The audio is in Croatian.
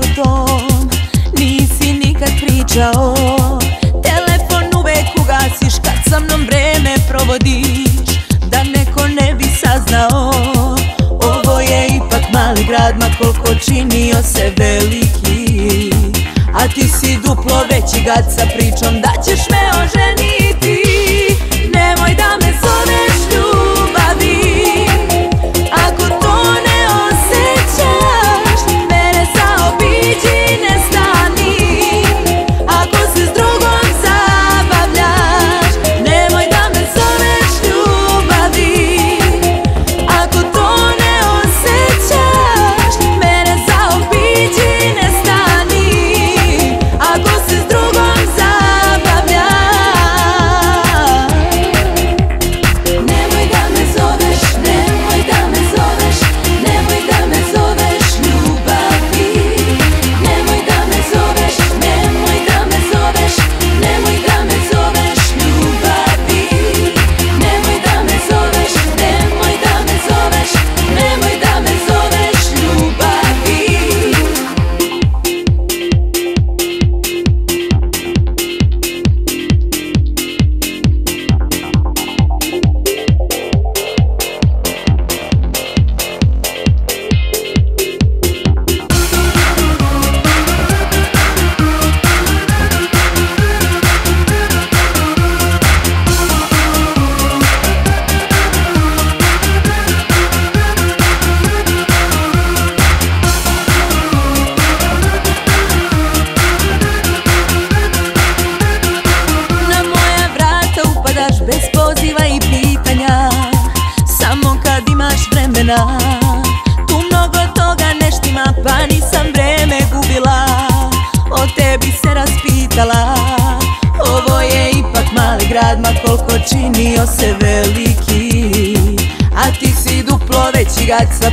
u tom Nisi nikad pričao. Telefon uvek ugasiš Kad sa mnom vreme provodiš Da neko ne bi saznao. Ovo je ipak mali grad Ma koliko činio se veliki. A ti si duplo veći gad Sa pričom da ćeš me oženiti. Vremena. Tu mnogo toga ne štima pa nisam vreme gubila. O tebi se raspitala. Ovo je ipak mali grad ma koliko činio se veliki. A ti si duplo veći gad sa